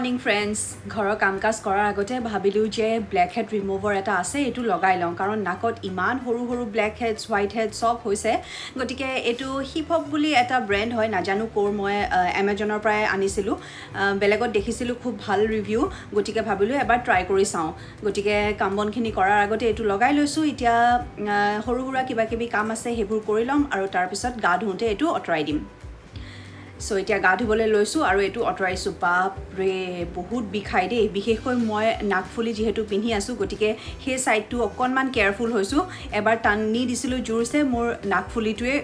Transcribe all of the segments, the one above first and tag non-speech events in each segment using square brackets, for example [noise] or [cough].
Morning friends ঘৰৰ কাম কাজ কৰাৰ আগতে ভাবিলোঁ যে ব্লেক হেড ৰিমুভাৰ এটা আছে এইটো লগাই লওঁ। কাৰণ নাকত ইমান সৰু সৰু ব্লেক হেডছ হোৱাইট হেড চব হৈছে। গতিকে এইটো হিপ হপ বুলি এটা ব্ৰেণ্ড হয় নাজানো ক'ৰ মই এমেজনৰ পৰাই আনিছিলোঁ। বেলেগত দেখিছিলোঁ খুব ভাল ৰিভিউ গতিকে ভাবিলোঁ এবাৰ ট্ৰাই কৰি চাওঁ। গতিকে কাম বনখিনি কৰাৰ আগতে এইটো লগাই লৈছোঁ। এতিয়া সৰু সুৰা কিবা কিবি কাম আছে সেইবোৰ কৰি ল'ম আৰু তাৰপিছত গা ধুওঁতে এইটো আঁতৰাই দিম। চ' এতিয়া গা ধুবলৈ লৈছোঁ আৰু এইটো আঁতৰাইছোঁ বাপৰে বহুত বিষাই দেই। বিশেষকৈ মই নাকফুলি যিহেতু পিন্ধি আছোঁ গতিকে সেই ছাইডটো অকণমান কেয়াৰফুল হৈছোঁ। এবাৰ টানি দিছিলোঁ জোৰছে মোৰ নাকফুলিটোৱে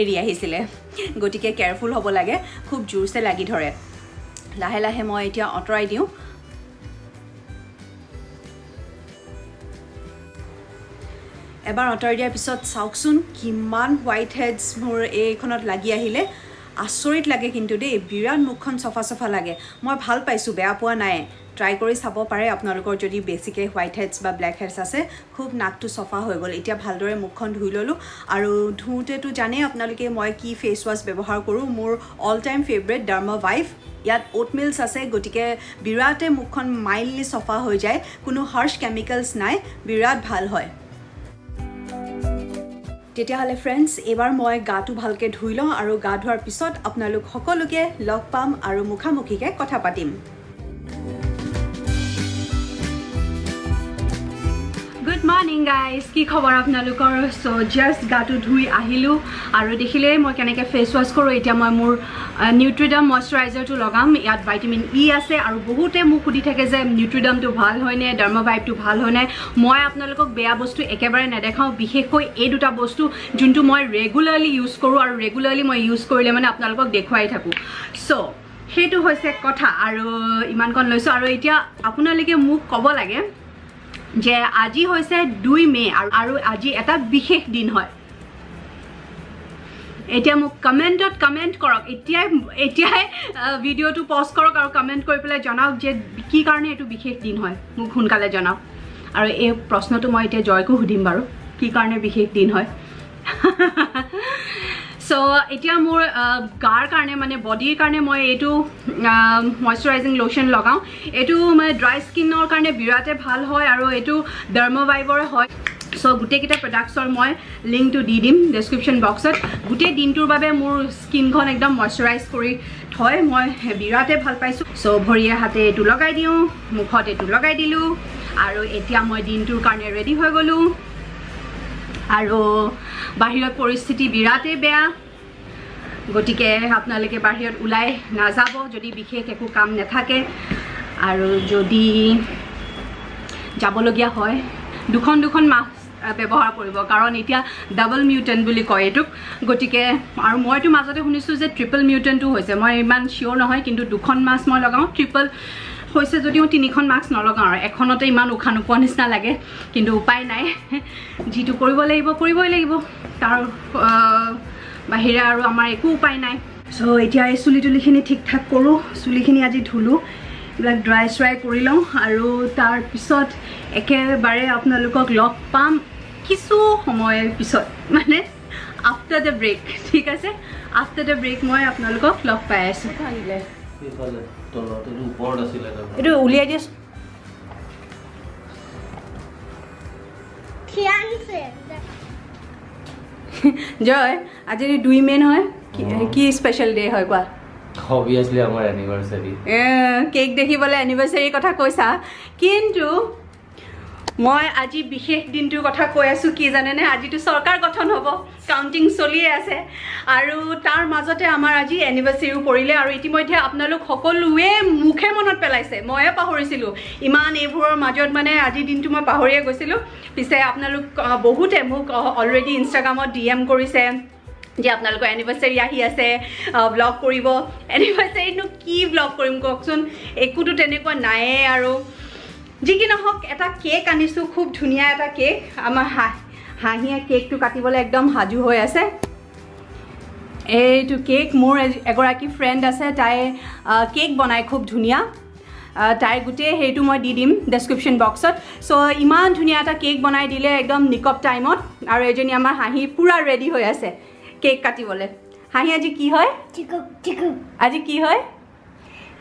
এৰি আহিছিলে। গতিকে কেয়াৰফুল হ'ব লাগে খুব জোৰছে লাগি ধৰে। লাহে লাহে মই এতিয়া আঁতৰাই দিওঁ। এবাৰ আঁতৰাই দিয়াৰ পিছত চাওকচোন কিমান হোৱাইট হেডছ মোৰ এইখনত লাগি আহিলে। আচৰিত লাগে কিন্তু দেই বিৰাট মুখখন চফা চফা লাগে। মই ভাল পাইছোঁ বেয়া পোৱা নাই। ট্ৰাই কৰি চাব পাৰে আপোনালোকৰ যদি বেছিকৈ হোৱাইট হেডছ বা ব্লেক হেডছ আছে খুব নাকটো চফা হৈ গ'ল। এতিয়া ভালদৰে মুখখন ধুই ল'লোঁ আৰু ধুওঁতেতো জানেই আপোনালোকে মই কি ফেচ ৱাছ ব্যৱহাৰ কৰোঁ। মোৰ all time favourite derma wife ইয়াত অ'ট মিলছ আছে গতিকে বিৰাটে মুখখন মাইল্ডলি চফা হৈ যায়। কোনো হাৰ্চ কেমিকেলছ নাই বিৰাট ভাল হয়। তেতিয়াহ'লে ফ্ৰেণ্ডছ এইবাৰ মই গাটো ভালকৈ ধুই লওঁ আৰু গা ধোৱাৰ পিছত আপোনালোক সকলোকে লগ পাম আৰু মুখামুখিকৈ কথা পাতিম। গুড মৰ্ণিং গাইজ কি খবৰ আপোনালোকৰ? চ' জাষ্ট গাটো ধুই আহিলোঁ আৰু দেখিলেই মই কেনেকৈ ফেচ ৱাছ কৰোঁ এতিয়া মই মোৰ নিউট্ৰিডাম মইশ্চাৰাইজাৰটো লগাম। ইয়াত ভাইটামিন ই আছে আৰু বহুতে মোক সুধি থাকে যে নিউট্ৰিডামটো ভাল হয়নে? ডাৰ্মাভাইভটো ভাল হয়নে? মই আপোনালোকক বেয়া বস্তু একেবাৰে নেদেখাওঁ বিশেষকৈ এই দুটা বস্তু যোনটো মই ৰেগুলাৰলি ইউজ কৰোঁ আৰু ৰেগুলাৰলি মই ইউজ কৰিলে মানে আপোনালোকক দেখুৱাই থাকোঁ। চ' সেইটো হৈছে কথা আৰু ইমানকণ লৈছোঁ আৰু এতিয়া আপোনালোকে মোক ক'ব লাগে যে আজি হৈছে দুই মে' আৰু আজি এটা বিশেষ দিন হয়। এতিয়া মোক কমেণ্টত কমেণ্ট কৰক। এতিয়াই এতিয়াই ভিডিঅ'টো পষ্ট কৰক আৰু কমেণ্ট কৰি পেলাই জনাওক যে কি কাৰণে এইটো বিশেষ দিন হয়। মোক সোনকালে জনাওক। আৰু এই প্ৰশ্নটো মই এতিয়া জয়কো সুধিম বাৰু। কি কাৰণে বিশেষ দিন হয়? [laughs] চ' এতিয়া মোৰ গাৰ কাৰণে মানে বডিৰ কাৰণে মই এইটো মইশ্চাৰাইজিং লোশ্যন লগাওঁ। এইটো মানে ড্ৰাই স্কিনৰ কাৰণে বিৰাটে ভাল হয় আৰু এইটো ডাৰ্মভাইভৰ হয়। চ' গোটেইকেইটা প্ৰডাক্টছৰ মই লিংকটো দি দিম ডেছক্ৰিপশ্যন বক্সত গোটেই দিনটোৰ বাবে মোৰ স্কিনখন একদম মইশ্চাৰাইজ কৰি থয়। মই বিৰাটে ভাল পাইছোঁ। চ' ভৰিয়ে হাতে এইটো লগাই দিওঁ মুখত এইটো লগাই দিলোঁ। আৰু এতিয়া মই দিনটোৰ কাৰণে ৰেডি হৈ গ'লোঁ। আৰু বাহিৰত পৰিস্থিতি বিৰাটেই বেয়া। গতিকে আপোনালোকে বাহিৰত ওলাই নাযাব যদি বিশেষ একো কাম নাথাকে। আৰু যদি যাবলগীয়া হয় দুখন দুখন মাস্ক ব্যৱহাৰ কৰিব। কাৰণ এতিয়া ডাবল মিউটেণ্ট বুলি কয় এইটোক। গতিকে আৰু মইতো মাজতে শুনিছোঁ যে ট্ৰিপল মিউটেণ্টো হৈছে। মই ইমান চিয়'ৰ নহয় কিন্তু দুখন মাস্ক মই লগাওঁ ট্ৰিপল হৈছে যদিও তিনিখন মাস্ক নলগাওঁ আৰু এখনতে ইমান উশাহ নোপোৱা নিচিনা লাগে কিন্তু উপায় নাই। যিটো কৰিব লাগিব কৰিবই লাগিব। তাৰ বাহিৰে আৰু আমাৰ একো উপায় নাই। চ' এতিয়া এই চুলি তুলিখিনি ঠিক ঠাক কৰোঁ। চুলিখিনি আজি ধুলোঁ এইবিলাক ড্ৰাই চ্ৰাই কৰি লওঁ আৰু তাৰপিছত একেবাৰে আপোনালোকক লগ পাম কিছু সময়ৰ পিছত মানে আফটাৰ দ্য ব্ৰেক ঠিক আছে? আফটাৰ দ্য ব্ৰেক মই আপোনালোকক লগ পাই আছোঁ। এইটো উলিয়াই দিয়াচোন। জয় আজি দুই মে নহয় কি স্পেচিয়েল ডে হয় কোৱা? অবভিয়াছলি আমাৰ এনিভাৰ্চাৰী কেক দেখিবলৈ এনিভাৰ্চাৰীৰ কথা কৈছা। কিন্তু মই আজি বিশেষ দিনটোৰ কথা কৈ আছোঁ কি জানেনে? আজিতো চৰকাৰ গঠন হ'ব কাউণ্টিং চলিয়ে আছে। আৰু তাৰ মাজতে আমাৰ আজি এনিভাৰ্চাৰীও পৰিলে আৰু ইতিমধ্যে আপোনালোক সকলোৱে মুখে মনত পেলাইছে। ময়ে পাহৰিছিলোঁ। ইমান এইবোৰৰ মাজত মানে আজিৰ দিনটো মই পাহৰিয়ে গৈছিলোঁ। পিছে আপোনালোক বহুতে মোক অলৰেডি ইনষ্টাগ্ৰামত ডি এম কৰিছে যে আপোনালোকৰ এনিভাৰ্চাৰী আহি আছে ব্লগ কৰিব। এনিভাৰ্চাৰীনো কি ব্লগ কৰিম কওকচোন? একোতো তেনেকুৱা নায়েই আৰু। যি কি নহওক এটা কেক আনিছোঁ খুব ধুনীয়া এটা কেক আমাৰ হাঁহ হাঁহিয়ে কেকটো কাটিবলৈ একদম সাজু হৈ আছে। এইটো কেক মোৰ এগৰাকী ফ্ৰেণ্ড আছে তাই কেক বনাই খুব ধুনীয়া। তাইৰ গোটেই সেইটো মই দি দিম ডেছক্ৰিপশ্যন বক্সত চ' ইমান ধুনীয়া এটা কেক বনাই দিলে একদম নিকপ টাইমত আৰু এজনী আমাৰ হাঁহি পূৰা ৰেডি হৈ আছে কেক কাটিবলৈ। হাঁহি আজি কি হয়? আজি কি হয়?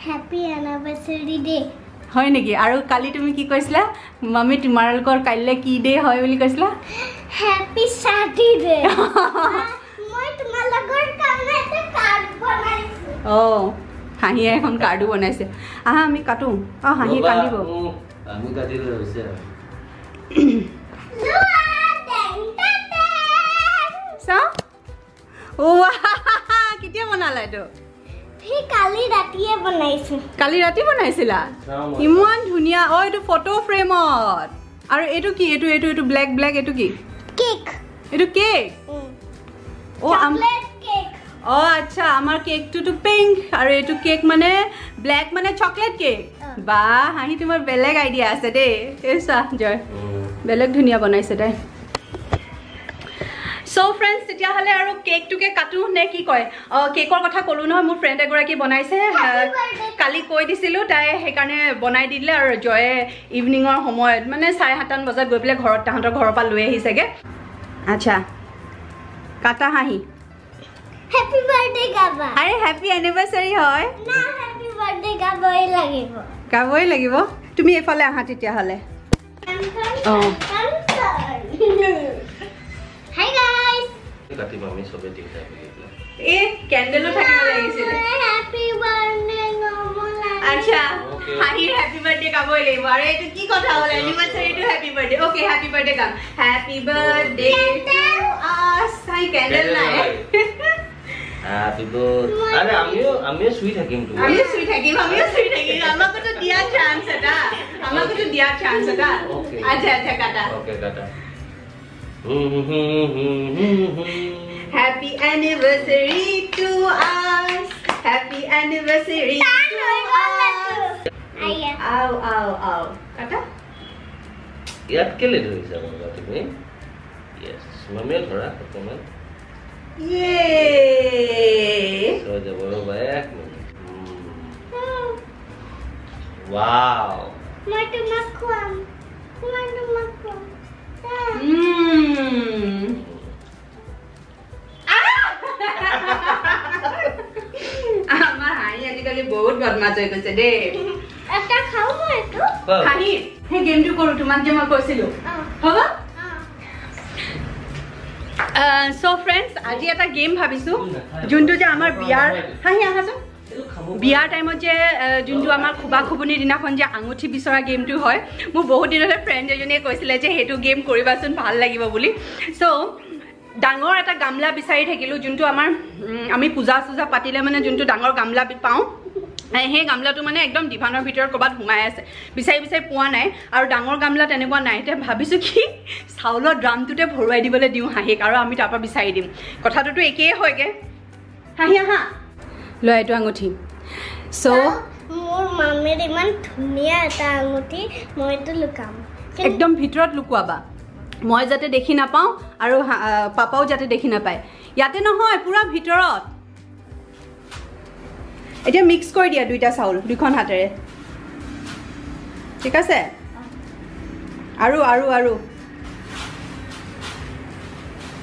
হেপী এনিভাৰ্চাৰী ডে হয় নেকি? আৰু কালি তুমি কি কৈছিলা? মামী তোমালোকৰ কাইলৈ কি ডে হয়? বুলি কৈছিলা? হেপী চাৰ্টি ডে মই তোমালোকৰ কাৰণে এটা কাৰ্ড বনাইছো। অঁ হাঁহিয়ে এখন কাৰ্ডো বনাইছে। আহা আমি কাটো। অঁ হাঁহি কান্দিব। হৈছে। চাওঁ। কেতিয়া বনালা এইটো? সেই কালি ৰাতিয়ে বনাইছো। কালি ৰাতি বনাইছিলা। ইমান ধুনীয়া। অঁ এইটো ফটো ফ্ৰেমত। আৰু এইটো কি? এইটো এইটো এইটো ব্লেক ব্লেক এইটো কি? কেক। এইটো কেক? অঁ আচ্ছা আমাৰ কেকটোতো পিংক আৰু এইটো কেক মানে ব্লেক মানে চকলেট কেক। বা হাঁহি তোমাৰ বেলেগ আইডিয়া আছে দেই। এই চোৱা জয়। বেলেগ ধুনীয়া বনাইছে তাই। চ' ফ্ৰেণ্ডছ তেতিয়াহ'লে আৰু কেকটোকে কাটো নে কি কয়? অঁ কেকৰ কথা ক'লোঁ নহয় মোৰ ফ্ৰেণ্ড এগৰাকী বনাইছে. কালি কৈ দিছিলোঁ তাই সেইকাৰণে বনাই দি দিলে আৰু জয়ে ইভিনিঙৰ সময়ত মানে চাৰে সাতটামান বজাত গৈ পেলাই ঘৰত তাহাঁতৰ ঘৰৰ পৰা লৈ আহিছেগৈ। আচ্ছা কাটা হাঁহি। আৰে হেপী এনিভাৰ্চাৰী হয়। গাবই লাগিব। তুমি এইফালে আহা তেতিয়াহ'লে। Oh. [laughs] হাই কাটিম আমি চবে তিনিটা মিলি পেলাই। এই কেণ্ডেলো থাকিব লাগিছিলে হেপী বাৰ্থডে নমলা আচ্ছা. হাঁহিৰ হেপী বাৰ্থডে গাবই লাগিব আৰু এইটো কি কথা হ'ল এনিভাৰ্চাৰীটো happy birthday okay happy birthday গাম happy birthday to us hi candle নাই Happy birthday. আৰে আমিও আমিও চুই থাকিম তুমি আমিও চুই থাকিম আমিও চুই থাকিম আমাকোতো দিয়া চান্স এটা আমাকোতো দিয়া চান্স এটা. আচ্ছা আচ্ছা কাটা অ'কে কাটা Happy anniversary to us. Happy anniversary to us. আইয়া Ow, ow, ow. Kata? ইয়াত কেলে ধৰিছা বাবা তুমি য়েছ মামীয়ে ধৰা অকণমান Yay! হৈ যাব ৰ'বা এক মিনিট ৱাও মই তোমাক খুৱাম মই তোমাক খুৱাম Mmm. আমাৰ হাঁহি আজিকালি বহুত বদমাছ হৈ গৈছে দেই। এটা খাওঁ মই এইটো। হাঁহি সেই গেমটো কৰো তোমাক যে মই কৈছিলো। অঁ। হ'ব? অঁ। চ' ফ্ৰেণ্ডছ আজি এটা গেম ভাবিছোঁ। যোনটো যে আমাৰ বিয়াৰ হাঁহি আহাচোন। বিয়াৰ টাইমত যে যোনটো আমাৰ খোবা খুবনিৰ দিনাখন যে আঙুঠি বিচৰা গেমটো হয় মোৰ বহুত দিনতে ফ্ৰেণ্ড এজনীয়ে কৈছিলে যে সেইটো গেম কৰিবাচোন ভাল লাগিব বুলি। চ' ডাঙৰ এটা গামলা বিচাৰি থাকিলোঁ যোনটো আমাৰ আমি পূজা চূজা পাতিলে মানে যোনটো ডাঙৰ গামলা পাওঁ সেই গামলাটো মানে একদম ডিভানৰ ভিতৰত ক'ৰবাত সোমাই আছে বিচাৰি বিচাৰি পোৱা নাই। আৰু ডাঙৰ গামলা তেনেকুৱা নাই এতিয়া ভাবিছোঁ কি চাউলৰ ড্ৰামটোতে ভৰুৱাই দিবলৈ দিওঁ হাঁহিক আৰু আমি তাৰপৰা বিচাৰি দিম। কথাটোতো একেই হয়গৈ। হাঁহি আহা। লৈ এইটো আঙুঠি। চ' মোৰ মামীৰ ইমান ধুনীয়া এটা আঙুঠি মই এইটো লুকাম। একদম ভিতৰত লুকুৱাবা। মই যাতে দেখি নাপাওঁ আৰু পাপাও যাতে দেখি নাপায়। ইয়াতে নহয় পূৰা ভিতৰত। এতিয়া মিক্স কৰি দিয়া দুইটা চাউল দুইখন হাতেৰে। ঠিক আছে? আৰু আৰু আৰু।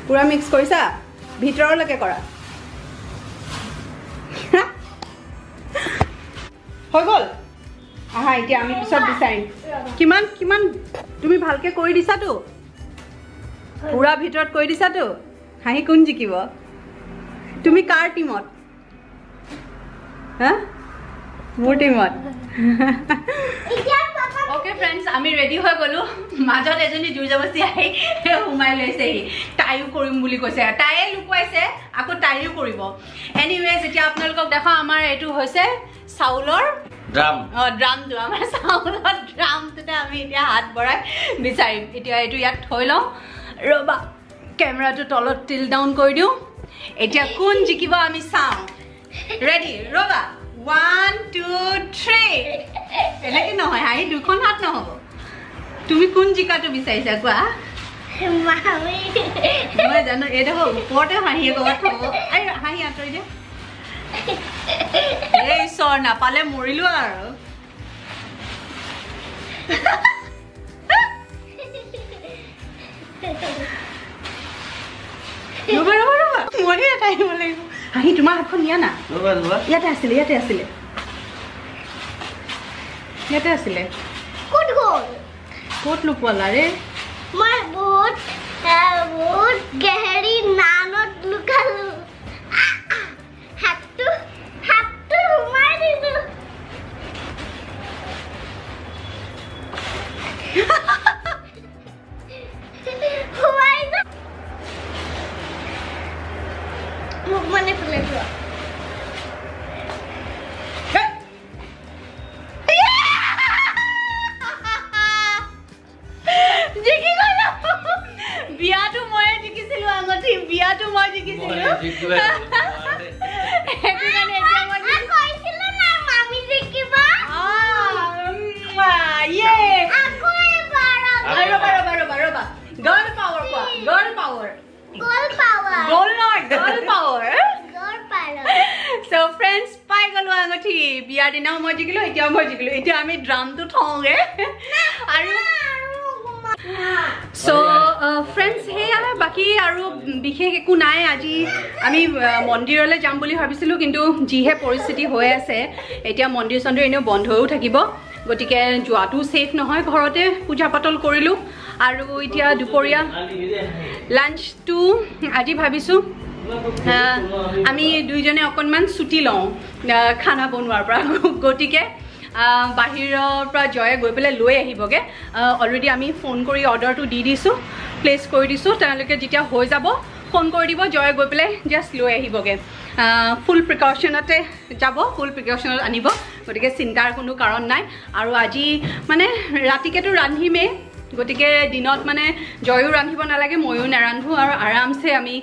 পূৰা মিক্স কৰিছা? ভিতৰলৈকে কৰা। হৈ গ'ল? আহা এতিয়া আমি পিছত বিচাৰিম। কিমান কিমান তুমি ভালকে কৰি দিছাতো পুৰা ভিতৰত কৰি দিছাতো হাঁহি কোন জিকিব? তুমি কাৰ টিমত? মোৰ টিমত। অ'কে ফ্ৰেণ্ডছ আমি ৰেডি হৈ গ'লোঁ। মাজত এজনী জোৰ জবস্তি আহি সোমাই লৈছেহি। তাইও কৰিম বুলি কৈছে। তাইয়ে লুকুৱাইছে আকৌ তাইও কৰিব। এনিৱেজ এতিয়া আপোনালোকক দেখাওঁ আমাৰ এইটো হৈছে চাউলৰ ড্ৰাম অঁ ড্ৰামটো আমাৰ চাউলৰ ড্ৰামটোতে আমি এতিয়া হাত ভৰাই বিচাৰিম। এতিয়া এইটো ইয়াত থৈ লওঁ। ৰ'বা কেমেৰাটো তলত টিল ডাউন কৰি দিওঁ। এতিয়া কোন জিকিব আমি চাওঁ? ৰেডি ৰ'বা। ওৱান টু থ্ৰী এনেকৈ নহয় হাঁহি দুখন হাত নহ'ব। তুমি কোন জিকাটো বিচাৰিছা কোৱা? মামী। মই জানো এইডোখৰ ওপৰতে হাঁহিয়ে ক'ৰবাত থ'ব। হাঁহি আঁতৰি দিয়া। এই ঈশ্বৰ নাপালে মৰিলো আৰু। ৰ'বা ৰ'বা ৰ'বা। মৰি এটা আহিব লাগিব। হাঁহি তোমাৰ হাতখন নিয়া না। ইয়াতে আছিলে ইয়াতে আছিলে। ইয়াতে আছিলে। ক'ত গ'ল? ক'ত লুকুৱালা ৰে? মই বহুত বহুত গেহেৰি নানত লুকালো। সোমাই যা মোক আঙঠি বিয়াৰ দিনাও মই জিকিলো এতিয়াও মই জিকিলো এতিয়া আমি ড্ৰামটো থওঁগে। আৰু চ' ফ্ৰেণ্ডছ সেয়া বাকী আৰু বিশেষ একো নাই। আজি আমি মন্দিৰলৈ যাম বুলি ভাবিছিলোঁ কিন্তু যিহে পৰিস্থিতি হৈ আছে এতিয়া মন্দিৰ চন্দিৰ এনেও বন্ধও থাকিব। গতিকে যোৱাটো ছেফ নহয়। ঘৰতে পূজা পাতল কৰিলোঁ। আৰু এতিয়া দুপৰীয়া লাঞ্চটো আজি ভাবিছোঁ। আমি দুইজনে অকণমান ছুটি লওঁ। খানা বনোৱাৰ পৰা [laughs] গতিকে বাহিৰৰ পৰা জয়ে গৈ পেলাই লৈ আহিবগৈ। অলৰেডি আমি ফোন কৰি অৰ্ডাৰটো দি দিছোঁ প্লেচ কৰি দিছোঁ। তেওঁলোকে যেতিয়া হৈ যাব ফোন কৰি দিব জয়ে গৈ পেলাই জাষ্ট লৈ আহিবগৈ। ফুল প্ৰিকশ্যনতে যাব ফুল প্ৰিকশ্যনত আনিব। গতিকে চিন্তাৰ কোনো কাৰণ নাই। আৰু আজি মানে ৰাতিকেতো ৰান্ধিমেই। গতিকে দিনত মানে জয়ো ৰান্ধিব নালাগে ময়ো নাৰান্ধো আৰু আৰামছে আমি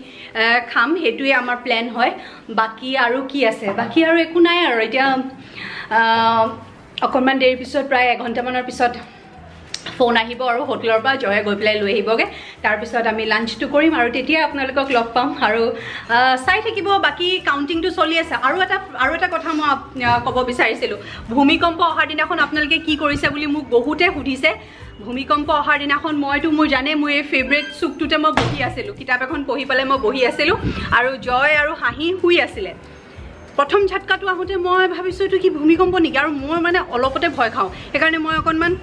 খাম সেইটোৱে আমাৰ প্লেন হয়। বাকী আৰু কি আছে? বাকী আৰু একো নাই আৰু। এতিয়া অকণমান দেৰিৰ পিছত প্ৰায় এঘণ্টামানৰ পিছত ফোন আহিব আৰু হোটেলৰ পৰা জয়ে গৈ পেলাই লৈ আহিবগৈ। তাৰপিছত আমি লাঞ্চটো কৰিম আৰু তেতিয়া আপোনালোকক লগ পাম আৰু চাই থাকিব। বাকী কাউণ্টিংটো চলি আছে। আৰু এটা আৰু এটা কথা মই ক'ব বিচাৰিছিলোঁ। ভূমিকম্প অহাৰ দিনাখন আপোনালোকে কি কৰিছে বুলি মোক বহুতে সুধিছে। ভূমিকম্প অহাৰ দিনাখন মইতো মোৰ জানে মোৰ এই ফেভৰেট চুকটোতে মই বহি আছিলোঁ। কিতাপ এখন পঢ়ি পেলাই মই বহি আছিলোঁ আৰু জয় আৰু হাঁহি শুই আছিলে। প্ৰথম ঝাটকাটো আহোঁতে মই ভাবিছোঁ এইটো কি ভূমিকম্প নেকি? আৰু মই মানে অলপতে ভয় খাওঁ। সেইকাৰণে মই অকণমান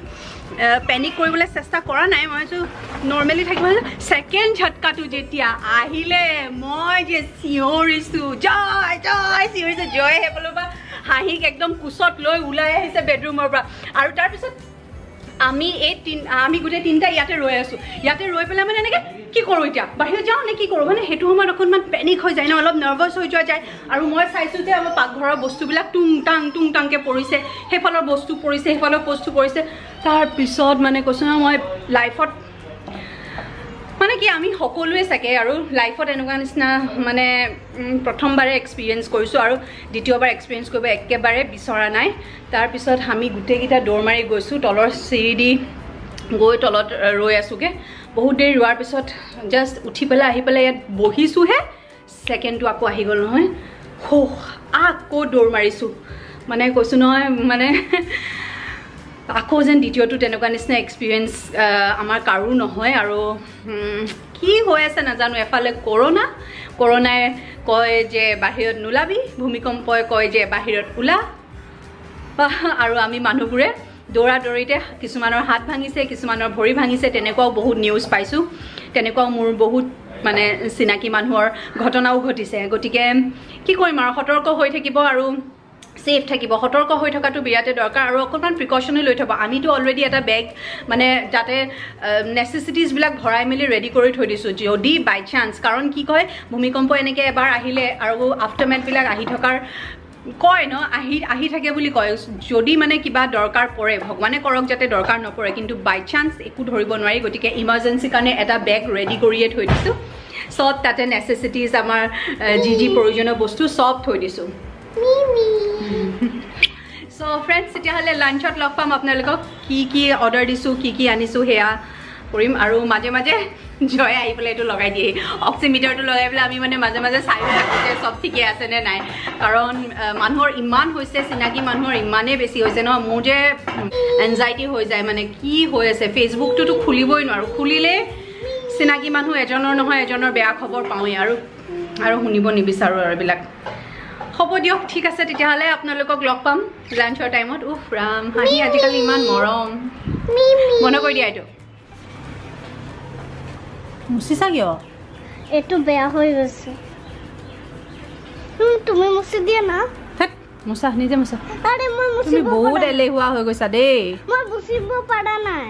পেনিক কৰিবলৈ চেষ্টা কৰা নাই। মই ভাবিছোঁ নৰ্মেলি থাকিব ছেকেণ্ড ঝাটকাটো যেতিয়া আহিলে মই যে চিঞৰিছোঁ জয় জয় চিঞৰিছোঁ জয় সেইফালৰ পৰা হাঁহিক একদম কোচত লৈ ওলাই আহিছে বেডৰুমৰ পৰা। আৰু তাৰপিছত আমি এই আমি গোটেই তিনিটা ইয়াতে ৰৈ আছোঁ। ইয়াতে ৰৈ পেলাই মানে এনেকৈ কি কৰোঁ এতিয়া? বাহিৰত যাওঁ নে কি কৰোঁ? মানে সেইটো সময়ত অকণমান পেনিক হৈ যায় ন অলপ নাৰ্ভাছ হৈ যোৱা যায়। আৰু মই চাইছোঁ যে আমাৰ পাকঘৰৰ বস্তুবিলাক টুং টাং টুং টাংকৈ পৰিছে। সেইফালৰ বস্তু পৰিছে সেইফালৰ বস্তু পৰিছে। তাৰপিছত মানে কৈছোঁ নহয় মই লাইফত মানে কি আমি সকলোৱে চাগে আৰু লাইফত এনেকুৱা নিচিনা মানে প্ৰথমবাৰে এক্সপিৰিয়েঞ্চ কৰিছোঁ আৰু দ্বিতীয়বাৰ এক্সপিৰিয়েঞ্চ কৰিব একেবাৰে বিচৰা নাই। তাৰপিছত আমি গোটেইকেইটা দৌৰ মাৰি গৈছোঁ তলৰ চিৰি দি গৈ তলত ৰৈ আছোঁগৈ। বহুত দেৰি ৰোৱাৰ পিছত জাষ্ট উঠি পেলাই আহি পেলাই ইয়াত বহিছোঁহে। ছেকেণ্ডটো আকৌ আহি গ'ল নহয়। সৌ আকৌ দৌৰ মাৰিছোঁ। মানে কৈছোঁ নহয় মানে [laughs] আকৌ যেন দ্বিতীয়টো তেনেকুৱা নিচিনা এক্সপিৰিয়েঞ্চ আমাৰ কাৰো নহয় আৰু কি হৈ আছে নাজানো। এফালে কৰোণা কৰোণাই কয় যে বাহিৰত নোলাবি ভূমিকম্পই কয় যে বাহিৰত ওলা। আৰু আমি মানুহবোৰে দৌৰা দৌৰিতে কিছুমানৰ হাত ভাঙিছে কিছুমানৰ ভৰি ভাঙিছে তেনেকুৱাও বহুত নিউজ পাইছোঁ। তেনেকুৱাও মোৰ বহুত মানে চিনাকি মানুহৰ ঘটনাও ঘটিছে। গতিকে কি কৰিম আৰু সতৰ্ক হৈ থাকিব আৰু ছেফ থাকিব। সতৰ্ক হৈ থকাটো বিৰাটেই দৰকাৰ আৰু অকণমান প্ৰিকশ্যনে লৈ থ'ব। আমিতো অলৰেডি এটা বেগ মানে যাতে নেচেচিটিজবিলাক ভৰাই মেলি ৰেডি কৰি থৈ দিছোঁ। যদি বাই চান্স কাৰণ কি কয় ভূমিকম্প এনেকৈ এবাৰ আহিলে আৰু আফটাৰমেথবিলাক আহি থকাৰ কয় ন আহি আহি থাকে বুলি কয়। যদি মানে কিবা দৰকাৰ পৰে ভগৱানে কৰক যাতে দৰকাৰ নপৰে কিন্তু বাই চান্স একো ধৰিব নোৱাৰি। গতিকে ইমাৰ্জেঞ্চিৰ কাৰণে এটা বেগ ৰেডি কৰিয়ে থৈ দিছোঁ। চব তাতে নেচেচিটিজ আমাৰ যি যি প্ৰয়োজনীয় বস্তু চব থৈ দিছোঁ। চ' ফ্ৰেণ্ডছ তেতিয়াহ'লে লাঞ্চত লগ পাম আপোনালোকক। কি কি অৰ্ডাৰ দিছোঁ কি কি আনিছোঁ সেয়া কৰিম। আৰু মাজে মাজে জয়ে আহি পেলাই এইটো লগাই দিয়ে। অক্সিমিটাৰটো লগাই পেলাই আমি মানে মাজে মাজে চাই থাকোঁ যে চব ঠিকে আছেনে নাই। কাৰণ মানুহৰ ইমান হৈছে চিনাকি মানুহৰ ইমানেই বেছি হৈছে ন। মোৰ যে এনজাইটি হৈ যায় মানে কি হৈ আছে? ফেচবুকটোতো খুলিবই নোৱাৰোঁ। খুলিলে চিনাকি মানুহ এজনৰ নহয় এজনৰ বেয়া খবৰ পাওঁৱেই। আৰু আৰু শুনিব নিবিচাৰোঁ আৰু এইবিলাক। হ'ব দিয়ক ঠিক আছে তেতিয়াহ'লে আপোনালোকক লগ পাম লাঞ্চৰ টাইমত। উফ ৰাম হাঁহি আজিকালি ইমান মৰম। বন্ধ কৰি দিয়া এইটো। মুচিছা কিয়? এইটো বেয়া হৈ গৈছে। তুমি মুচি দিয়া না? থাক মুচা নিজে মুচা আৰে মই তুমি মুচিব বহুত পৰা- এলেহুৱা হৈ গৈছা দেই। মই মুচিব পৰা নাই।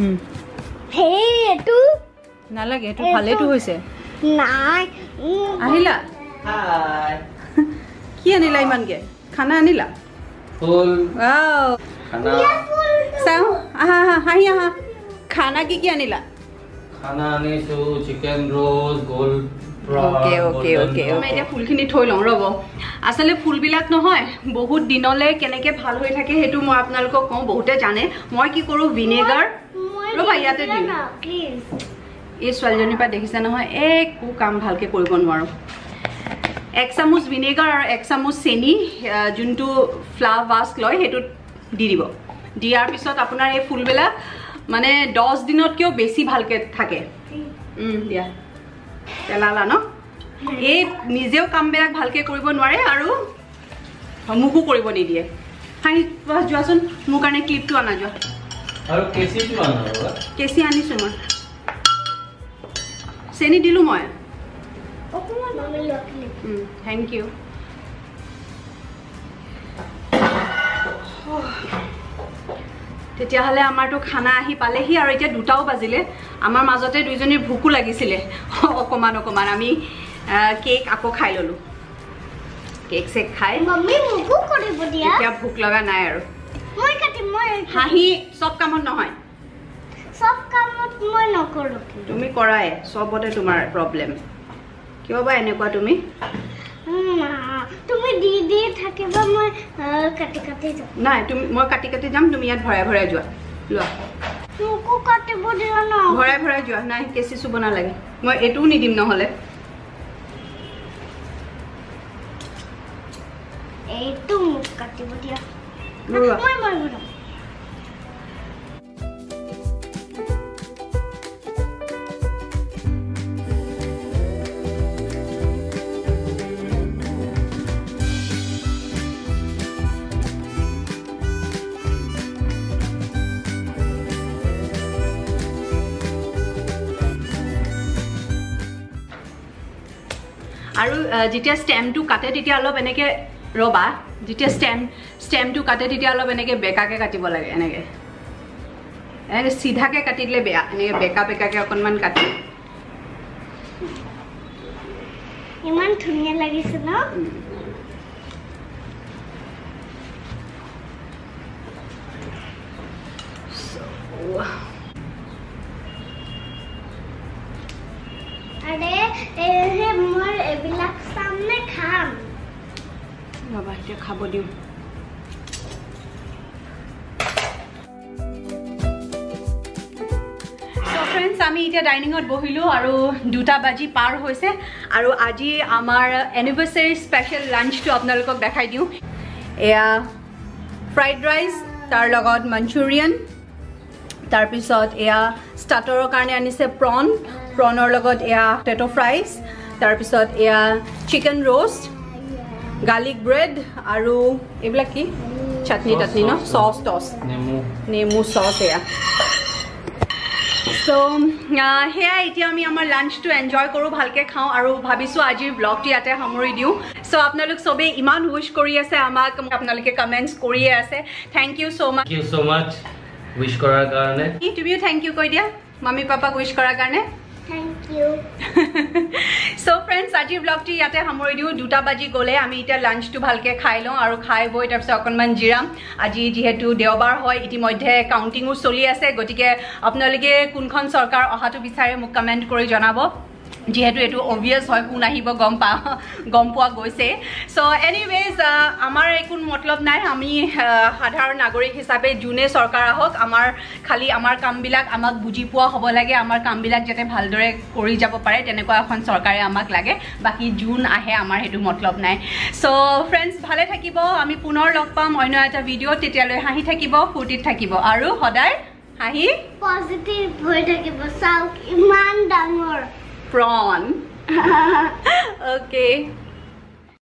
উম, সেই এইটো নালাগে এইটো এইটো- ভালেইটো হৈছে। নাই আহিলা কি আনিলা ইমানকে খানা আনিলা ফুল ৱাও খানা চাওঁ আহা আহা হাঁহি আহা খানা কি কি আনিলা অ'কে অ'কে অ'কে মই এতিয়া ফুলখিনি থৈ লওঁ ৰ'ব আচলতে ফুলবিলাক নহয় বহুত দিনলৈ কেনেকৈ ভাল হৈ থাকে সেইটো মই আপোনালোকক কওঁ বহুতে জানে মই কি কৰোঁ ভিনেগাৰ ৰ'বা, ইয়াতে দিম। এই ছোৱালীজনীৰ পৰা দেখিছে নহয় একো কাম ভালকৈ কৰিব নোৱাৰোঁ। এক চামুচ ভিনেগাৰ আৰু এক চামুচ চেনি যোনটো ফ্লাৱ ৱাছ লয় সেইটোত দি দিব। দিয়াৰ পিছত আপোনাৰ এই ফুলবিলাক মানে দহ দিনতকৈও বেছি ভালকৈ থাকে। দিয়া। পেলালা ন? এই নিজেও কামবিলাক ভালকৈ কৰিব নোৱাৰে আৰু মোকো কৰিব নিদিয়ে। হাঁহি যোৱাচোন। মোৰ কাৰণে ক্লিপটো যোৱা। আনা ৰ'বা কেঁচি আনিছোঁ মই। চেনি দিলোঁ মই। থেংক ইউ তেতিয়াহ'লে আমাৰতো খানা আহি পালেহি আৰু এতিয়া দুটাও বাজিলে। আমাৰ মাজতে দুইজনীৰ ভোকো লাগিছিলে। [laughs] অকণমান অকণমান আমি কেক আকৌ খাই ল'লোঁ। কেক চেক খাই। এতিয়া ভোক লগা নাই আৰু। হাঁহি চব কামত নহয়। চব কামত মই নকৰোঁ। তুমি কৰাই চবতে তোমাৰ প্ৰব্লেম কিয় বা এনেকুৱা তুমি? তুমি দি দি থাকিবা মই কাটি কাটি যাম। নাই তুমি মই কাটি কাটি যাম তুমি ইয়াত ভৰাই ভৰাই যোৱা। লোৱা। মোকো কাটিব দিয়া ন? ভৰাই ভৰাই যোৱা নাই কেঁচি চুব নালাগে। মই এইটোও নিদিম নহ'লে। এইটো মোক কাটিব দিয়া। লোৱা মই মই আৰু যেতিয়া ষ্টেমটো কাটে তেতিয়া অলপ এনেকৈ ৰ'বা যেতিয়া ষ্টেম ষ্টেমটো কাটে তেতিয়া অলপ এনেকৈ বেকাকৈ কাটিব লাগে এনেকৈ। এনেকৈ চিধাকৈ কাটি দিলে বেয়া এনেকৈ বেকা বেকাকৈ অকণমান কাটি। ইমান ধুনীয়া লাগিছে ন আৰে এই যে মই এইবিলাক চামনে খাম ৰ'বা এতিয়া খাব দিওঁ। আমি এতিয়া ডাইনিঙত বহিলোঁ আৰু দুটা বাজি পাৰ হৈছে আৰু আজি আমাৰ এনিভাৰ্চাৰী স্পেচিয়েল লাঞ্চটো আপোনালোকক দেখাই দিওঁ। এয়া ফ্ৰাইড ৰাইচ তাৰ লগত মাঞ্চুৰিয়ান তাৰপিছত এয়া ষ্টাৰ্টাৰৰ কাৰণে আনিছে প্ৰন প্ৰনৰ লগত এয়া টেটো ফ্ৰাইজ তাৰপিছত এয়া চিকেন ৰ'ষ্ট গাৰ্লিক ব্ৰেড আৰু এইবিলাক কি? চাটনি টাটনি ন? চচ টচ নেমু। চচ এয়া। চ' সেয়াই এতিয়া আমি আমাৰ লাঞ্চটো এনজয় কৰোঁ ভালকৈ খাওঁ আৰু ভাবিছোঁ আজিৰ ব্লগটো ইয়াতে সামৰি দিওঁ। চ' আপোনালোক চবেই ইমান উইচ কৰি আছে আমাক আপোনালোকে কমেণ্টছ কৰিয়ে আছে। Thank you so' much so' wish কৰাৰ কাৰণে। তুমিও থেংক ইউ কৈ দিয়া মামী পাপাক উইচ কৰাৰ কাৰণে। চ' ফ্ৰেণ্ডছ আজিৰ ব্লগটো ইয়াতে সামৰি দিওঁ। দুটা বাজি গ'লে আমি এতিয়া লাঞ্চটো ভালকৈ খাই লওঁ আৰু খাই বৈ তাৰপিছত অকণমান জিৰাম। আজি যিহেতু দেওবাৰ হয় ইতিমধ্যে কাউণ্টিঙো চলি আছে। গতিকে আপোনালোকে কোনখন চৰকাৰ অহাটো বিচাৰে মোক কমেণ্ট কৰি জনাব। যিহেতু এইটো অভিয়াছ হয় কোন আহিব গম পা গম পোৱা গৈছে। চ' এনিৱেজ আমাৰ একো মতলব নাই। আমি সাধাৰণ নাগৰিক হিচাপে যোনে চৰকাৰ আহক আমাৰ খালি আমাৰ কামবিলাক আমাক বুজি পোৱা হ'ব লাগে আমাৰ কামবিলাক যাতে ভালদৰে কৰি যাব পাৰে তেনেকুৱা এখন চৰকাৰে আমাক লাগে। বাকী যোন আহে আমাৰ সেইটো মতলব নাই। চ' ফ্ৰেণ্ডছ ভালে থাকিব। আমি পুনৰ লগ পাম অন্য এটা ভিডিঅ'ত তেতিয়ালৈ হাঁহি থাকিব ফূৰ্তিত থাকিব। আৰু সদায় হাঁহি পজিটিভ হৈ থাকিব। চাওক ইমান ডাঙৰ। Prawn okay [laughs]